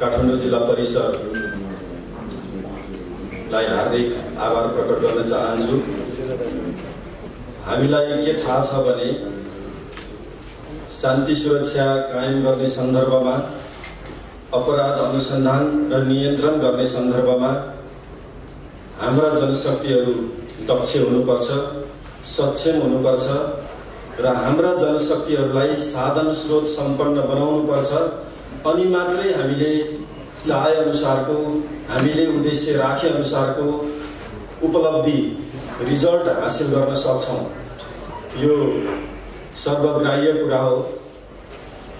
काठमाडौँ जिल्ला परिषदलाई हार्दिक आभार प्रकट गर्न चाहन्छु। हामीलाई के थाहा छ भने शान्ति सुरक्षा कायम गर्ने सन्दर्भमा अपराध अनुसन्धान र नियन्त्रण गर्ने सन्दर्भमा हाम्रा जनशक्तिहरू दक्ष हुनुपर्छ सक्षम हुनुपर्छ र हाम्रा जनशक्तिहरूलाई साधन स्रोत सम्पन्न बनाउनुपर्छ। अनि मात्रै हामीले चाहे अनुसारको हामीले उद्देश्य राखे अनुसारको उपलब्धि रिजल्ट हासिल गर्न सक्छौँ। यो सर्वग्राह्य कुरा हो।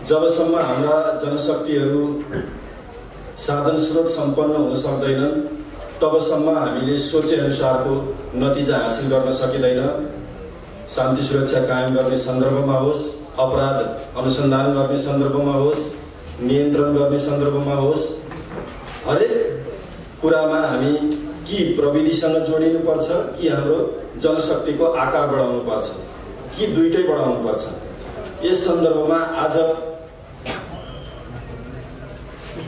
जबसम्म हाम्रा जनशक्तिहरू साधन स्रोत सम्पन्न हुन सक्दैनन् तबसम्म हामीले सोचेअनुसारको नतिजा हासिल गर्न सकिँदैन। शान्ति सुरक्षा कायम गर्ने सन्दर्भमा होस् अपराध अनुसन्धान गर्ने सन्दर्भमा होस् नियन्त्रण गर्ने सन्दर्भमा होस्। हरेक कुरामा हामी कि प्रविधिसँग जोडिनुपर्छ कि हाम्रो जनशक्तिको आकार बढाउनुपर्छ कि दुइटै बढाउनुपर्छ। यस सन्दर्भमा आज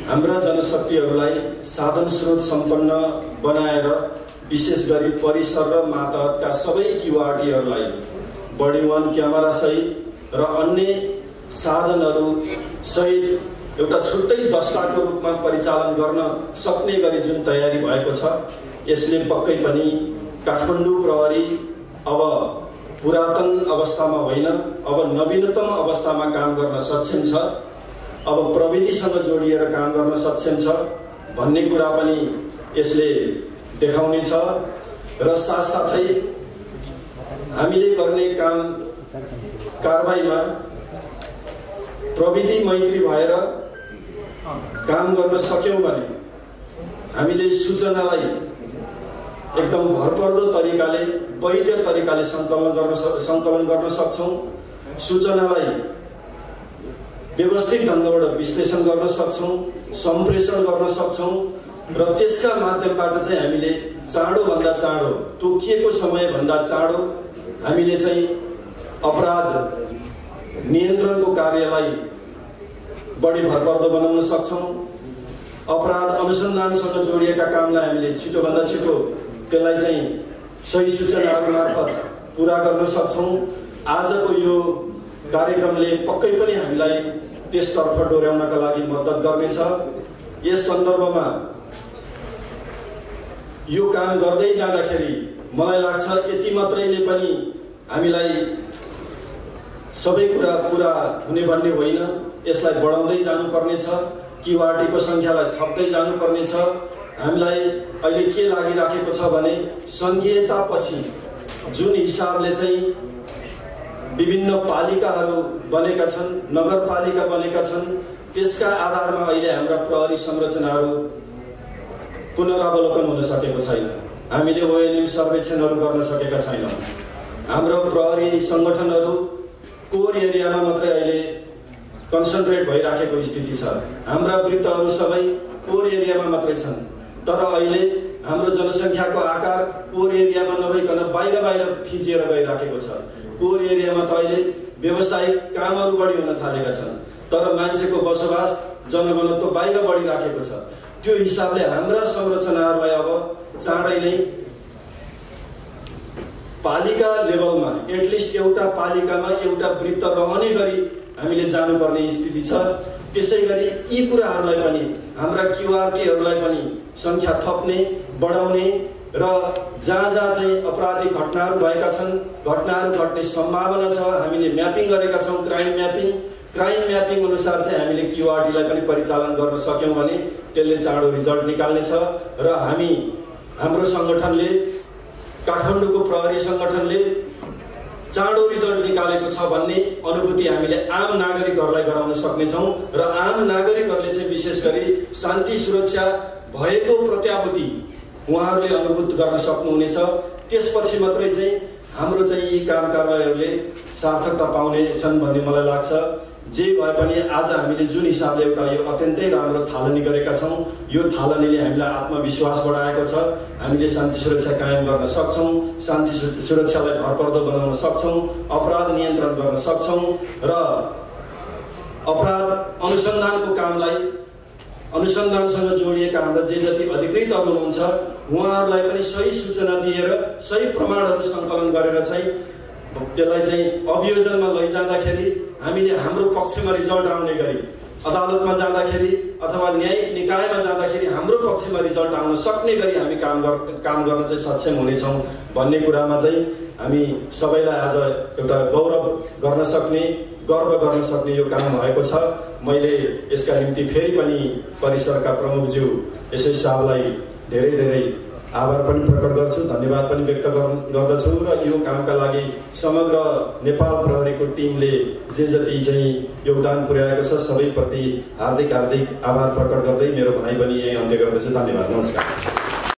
हाम्रा जनशक्तिहरूलाई साधन स्रोत सम्पन्न बनाएर विशेष गरी परिसर र मातहतका सबै किवाटीहरूलाई बडी वान क्यामेरासहित र अन्य साधनहरू सहित एउटा छुट्टै दस्ताको रूपमा परिचालन गर्न सक्ने गरी जुन तयारी भएको छ यसले पक्कै पनि काठमाडौँ प्रहरी अब पुरातन अवस्थामा होइन अब नवीनतम अवस्थामा काम गर्न सक्षम छ अब प्रविधिसँग जोडिएर काम गर्न सक्षम छ भन्ने कुरा पनि यसले देखाउनेछ र साथसाथै हामीले गर्ने काम कारवाहीमा प्रविधि मैत्री भएर काम गर्न सक्यौँ भने हामीले सूचनालाई एकदम भरपर्दो तरिकाले वैध तरिकाले सङ्कलन गर्न सङ्कलन गर्न सक्छौँ। सूचनालाई व्यवस्थित ढङ्गबाट विश्लेषण गर्न सक्छौँ सम्प्रेषण गर्न सक्छौँ र त्यसका माध्यमबाट चाहिँ हामीले चाँडोभन्दा चाँडो तोकिएको समयभन्दा चाँडो हामीले चाहिँ अपराध नियन्त्रणको कार्यलाई बढी भरपर्दो बनाउन सक्छौँ। अपराध अनुसन्धानसँग जोडिएका कामलाई हामीले छिटोभन्दा छिटो त्यसलाई चाहिँ सही सूचनाहरू मार्फत पुरा गर्न सक्छौँ। आजको यो कार्यक्रमले पक्कै पनि हामीलाई त्यसतर्फ डोर्याउनका लागि मद्दत गर्नेछ। यस सन्दर्भमा यो काम गर्दै जाँदाखेरि मलाई लाग्छ यति मात्रैले पनि हामीलाई सबै कुरा पुरा हुने भन्ने होइन। यसलाई बढाउँदै जानुपर्नेछ किवाटीको सङ्ख्यालाई थप्दै जानुपर्नेछ। हामीलाई अहिले के लागिराखेको छ भने सङ्घीयतापछि जुन हिसाबले चाहिँ विभिन्न पालिकाहरू बनेका छन् नगरपालिका बनेका छन् त्यसका आधारमा अहिले हाम्रा प्रहरी संरचनाहरू पुनरावलोकन हुन सकेको छैन। हामीले ओएनएम सर्वेक्षणहरू गर्न सकेका छैनौँ। हाम्रो प्रहरी सङ्गठनहरू कोर एरियामा मात्रै अहिले कन्सन्ट्रेट भइराखेको स्थिति छ। हाम्रा वृत्तहरू सबै कोर एरियामा मात्रै छन्। तर अहिले हाम्रो जनसङ्ख्याको आकार कोर एरियामा नभइकन बाहिर बाहिर फिजिएर गइराखेको छ। कोर एरियामा त अहिले व्यवसायिक कामहरू बढी हुन थालेका छन्। तर मान्छेको बसोबास जनघनत्व बाहिर बढिराखेको छ। त्यो हिसाबले हाम्रा संरचनाहरूलाई अब चाँडै नै पालिका लेभलमा एटलिस्ट एउटा पालिकामा एउटा वृत्त रहने गरी हामीले जानुपर्ने स्थिति छ। त्यसै गरी यी कुराहरूलाई पनि हाम्रा क्युआरटीहरूलाई पनि सङ्ख्या थप्ने बढाउने र जहाँ जहाँ चाहिँ अपराधिक घटनाहरू भएका छन् घटनाहरू घट्ने सम्भावना छ हामीले म्यापिङ गरेका छौँ क्राइम म्यापिङ। क्राइम म्यापिङ अनुसार चाहिँ हामीले क्युआरटीलाई पनि परिचालन गर्न सक्यौँ भने त्यसले चाँडो रिजल्ट निकाल्नेछ र हामी हाम्रो सङ्गठनले काठमाडौँको प्रहरी सङ्गठनले चाँडो रिजल्ट निकालेको छ भन्ने अनुभूति हामीले आम नागरिकहरूलाई गराउन सक्नेछौँ र आम नागरिकहरूले चाहिँ विशेष गरी शान्ति सुरक्षा भएको प्रत्याभूति उहाँहरूले अनुभूत गर्न सक्नुहुनेछ। त्यसपछि मात्रै चाहिँ हाम्रो चाहिँ यी काम कारवाहीहरूले सार्थकता पाउने छन् भन्ने मलाई लाग्छ। जे भए पनि आज हामीले जुन हिसाबले एउटा यो अत्यन्तै राम्रो थालनी गरेका छौँ यो थालनीले हामीलाई आत्मविश्वास बढाएको छ। हामीले शान्ति सुरक्षा कायम गर्न सक्छौँ शान्ति सुरक्षालाई भरपर्दो बनाउन सक्छौँ अपराध नियन्त्रण गर्न सक्छौँ र अपराध अनुसन्धानको कामलाई अनुसन्धानसँग जोडिएका हाम्रा जे जति अधिकृतहरू हुनुहुन्छ उहाँहरूलाई पनि सही सूचना दिएर सही प्रमाणहरू सङ्कलन गरेर चाहिँ त्यसलाई चाहिँ अभियोजनमा लैजाँदाखेरि हामीले हाम्रो पक्षमा रिजल्ट आउने गरी अदालतमा जाँदाखेरि अथवा न्यायिक निकायमा जाँदाखेरि हाम्रो पक्षमा रिजल्ट आउन सक्ने गरी हामी काम गर काम गर्न चाहिँ सक्षम हुनेछौँ भन्ने कुरामा चाहिँ हामी सबैलाई आज एउटा गौरव गर्न सक्ने गर्व गर्न सक्ने यो काम भएको छ। मैले यसका निम्ति फेरि पनि परिसरका प्रमुखज्यू यसै साहबलाई धेरै धेरै आभार पनि प्रकट गर्छु धन्यवाद पनि व्यक्त गर्दछु र यो कामका लागि समग्र नेपाल प्रहरीको टिमले जे जति चाहिँ योगदान पुर्याएको छ सबैप्रति हार्दिक हार्दिक आभार प्रकट गर्दै मेरो भनाइ पनि यही अन्त्य गर्दछु। धन्यवाद। नमस्कार।